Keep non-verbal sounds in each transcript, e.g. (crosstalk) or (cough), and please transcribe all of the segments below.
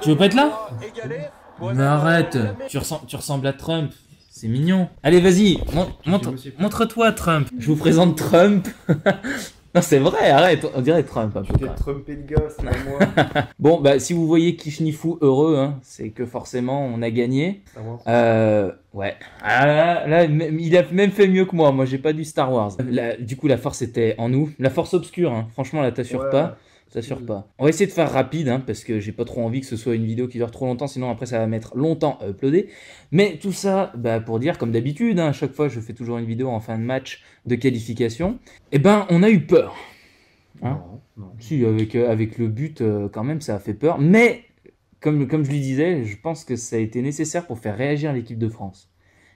Tu veux pas être là Mais arrête, tu, tu ressembles à Trump. C'est mignon. Allez, vas-y, montre-toi Trump. Je vous présente Trump. (laughs) non, c'est vrai, arrête, on dirait Trump. Un peu, le gars, c'est moi. (laughs) bon, bah, si vous voyez Kishnifou heureux, hein, c'est que forcément on a gagné. Euh, ouais. Ah, là, il a même fait mieux que moi. Moi, j'ai pas du Star Wars. du coup, la force était en nous. La force obscure, hein. franchement, là, t'assures pas. Ça pas. On va essayer de faire rapide, hein, parce que j'ai pas trop envie que ce soit une vidéo qui dure trop longtemps, sinon après ça va mettre longtemps à uploader. Mais tout ça, bah, pour dire, comme d'habitude, hein, à chaque fois je fais toujours une vidéo en fin de match de qualification, eh ben on a eu peur. Hein non, Si, avec, euh, avec le but, euh, quand même, ça a fait peur. Mais, comme, comme je lui disais, je pense que ça a été nécessaire pour faire réagir l'équipe de France.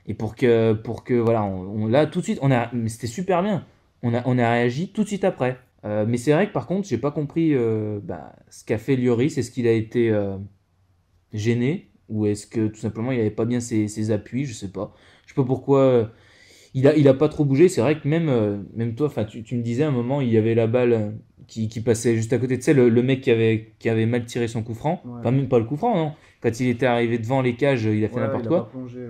Et pour que, pour que voilà, on, là, tout de suite, on a, c'était super bien. On a, on a réagi tout de suite après. Euh, mais c'est vrai que par contre, j'ai pas compris euh, bah, ce qu'a fait Lloris. Est-ce qu'il a été euh, gêné ou est-ce que tout simplement il avait pas bien ses, appuis? Je sais pas. Je sais pas pourquoi. il a, il a pas trop bougé. C'est vrai que même, même toi, tu, tu me disais à un moment, il y avait la balle qui, qui passait juste à côté. Tu sais, le, le, mec qui avait, qui avait mal tiré son coup franc. Pas même pas le coup franc, non. Quand il était arrivé devant les cages, il a fait n'importe quoi. Plongé,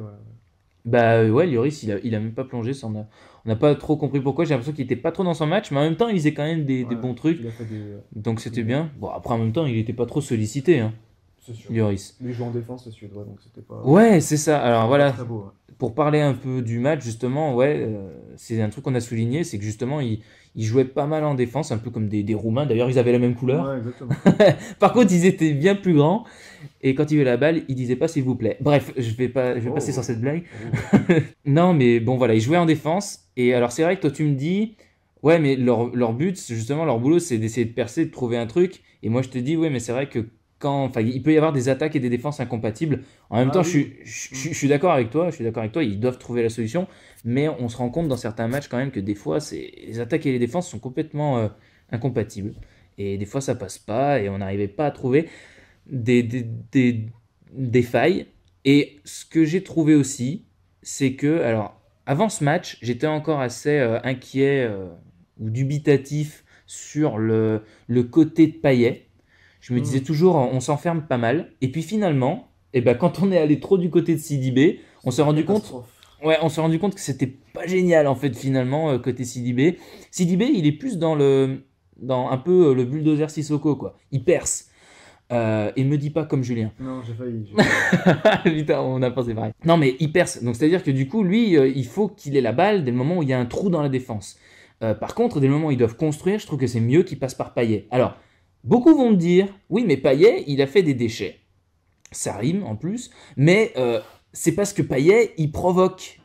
bah ouais, Lloris, il a, il a même pas plongé. Ça, on n'a pas trop compris pourquoi. J'ai l'impression qu'il était pas trop dans son match, mais en même temps, il faisait quand même des, des bons trucs. Donc c'était bien. Bon, après, en même temps, il était pas trop sollicité. Hein. Lloris. Mais il joue en défense, le Suédois, donc c'était pas. Ouais, c'est ça. Alors voilà. Pour parler un peu du match, justement, ouais, euh, c'est un truc qu'on a souligné, c'est que justement, il, il jouait pas mal en défense, un peu comme des, des Roumains. D'ailleurs, ils avaient la même couleur. Ouais, (laughs) exactement. Par contre, ils étaient bien plus grands. Et quand il avait la balle, il disait pas s'il vous plaît. Bref, je vais pas, je vais passer oh. sur cette blague. Oh. (laughs) non, mais bon, voilà, ils jouaient en défense. Et alors, c'est vrai que toi, tu me dis, ouais, mais leur, leur but, justement, leur boulot, c'est d'essayer de percer, de trouver un truc. Et moi, je te dis, ouais, mais c'est vrai que quand, enfin, il peut y avoir des attaques et des défenses incompatibles. En même ah temps, je, suis, je, suis d'accord avec toi. Je suis d'accord avec toi. Ils doivent trouver la solution. Mais on se rend compte dans certains matchs quand même que des fois, les attaques et les défenses sont complètement euh, incompatibles. Et des fois, ça passe pas et on n'arrivait pas à trouver des, des, des, failles. Et ce que j'ai trouvé aussi, c'est que, alors, avant ce match, j'étais encore assez euh, inquiet euh, ou dubitatif sur le, le côté de Payet. Je me hmm. disais toujours, on s'enferme pas mal. Et puis finalement, eh ben, quand on est allé trop du côté de CDB, on s'est rendu compte. Ouais, on s'est rendu compte que c'était pas génial en fait finalement euh, côté CDB. CDB, il est plus dans le dans un peu le bulldozer Sissoko quoi. Il perce. Euh, et me dis pas comme Julien. Non, j'ai failli. Putain, (laughs) on a pensé pareil. Non, mais il perce. Donc, c'est-à-dire que du coup, lui, euh, il faut qu'il ait la balle dès le moment où il y a un trou dans la défense. Euh, par contre, dès le moment où ils doivent construire, je trouve que c'est mieux qu'il passe par Payet. Alors, beaucoup vont me dire, oui, mais Payet, il a fait des déchets. Ça rime en plus. Mais c'est parce que Payet, il provoque.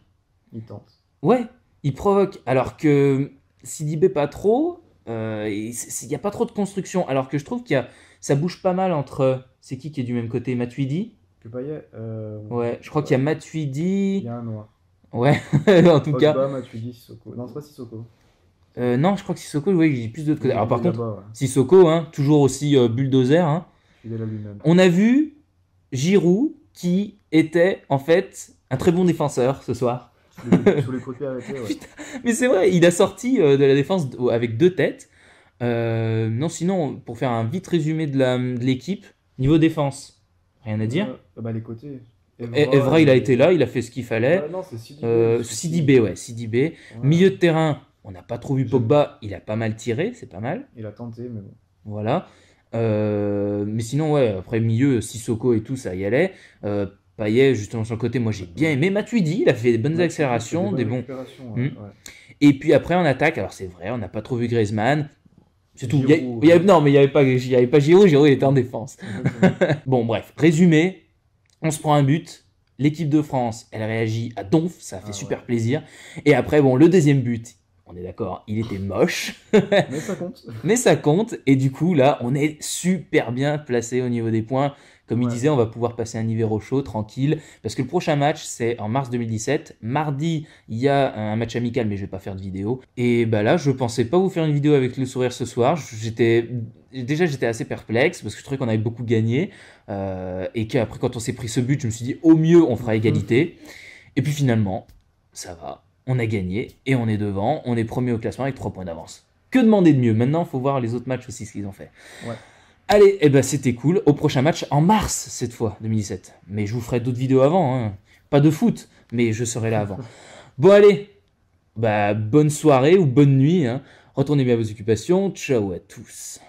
Il tente. Ouais, il provoque. Alors que Sidibé, pas trop. Il n'y a pas trop de construction. Alors que je trouve qu'il y a ça bouge pas mal entre. C'est qui qui est du même côté Matuidi? Que Payet euh, Ouais, je crois qu'il y a Matuidi. Il y a un noir. Ouais, (laughs) en tout cas. Matuidi, Sissoko. Non, c'est pas Sissoko. Euh, non, je crois que Sissoko, oui, est plus de l'autre côté. Alors par contre, Sissoko, hein, toujours aussi euh, bulldozer. Hein. Il est là lui-même. On a vu Giroud qui était en fait un très bon défenseur ce soir. Sous les côtés (laughs) arrêtés, ouais. mais c'est vrai, il a sorti de la défense avec deux têtes. Euh, non, sinon, pour faire un vite résumé de l'équipe, niveau défense, rien à dire. Euh, bah, les côtés. Evra, il a été là, il a fait ce qu'il fallait. non, c'est Sidibé. Euh, ouais, Sidibé. Milieu de terrain, on n'a pas trop vu Pogba, il a pas mal tiré, c'est pas mal. Il a tenté, mais bon. Voilà. mais sinon, ouais, après milieu, Sissoko et tout, ça y allait. Payet, justement, sur le côté, moi j'ai bien aimé. Matuidi, il a fait des bonnes accélérations, des, bons. Hmm. Et puis après, en attaque, alors c'est vrai, on n'a pas trop vu Griezmann. C'est tout. non, mais il n'y avait pas, il y avait pas Giroud. Giroud, il était en défense. (laughs) bon, bref. Résumé. On se prend un but. L'équipe de France, elle réagit à donf. Ça fait ah super plaisir. Et après, bon, le deuxième but, on est d'accord, il était moche. (laughs) mais ça compte. mais ça compte. Et du coup, là, on est super bien placé au niveau des points. Comme il disait, on va pouvoir passer un hiver au chaud, tranquille. Parce que le prochain match, c'est en mars 2017. Mardi, il y a un match amical, mais je vais pas faire de vidéo. Et bah là, je pensais pas vous faire une vidéo avec le sourire ce soir. J'étais déjà j'étais assez perplexe parce que je trouvais qu'on avait beaucoup gagné euh, et qu'après quand on s'est pris ce but, je me suis dit au mieux on fera égalité. Et puis finalement, ça va, on a gagné et on est devant, on est premier au classement avec 3 points d'avance. Que demander de mieux? Maintenant, il faut voir les autres matchs aussi ce qu'ils ont fait. Ouais. Allez, eh ben c'était cool. Au prochain match en mars cette fois, 2017. Mais je vous ferai d'autres vidéos avant. hein. Pas de foot, mais je serai là avant. (laughs) Bon allez, bah bonne soirée ou bonne nuit. hein. Retournez bien à vos occupations. Ciao à tous.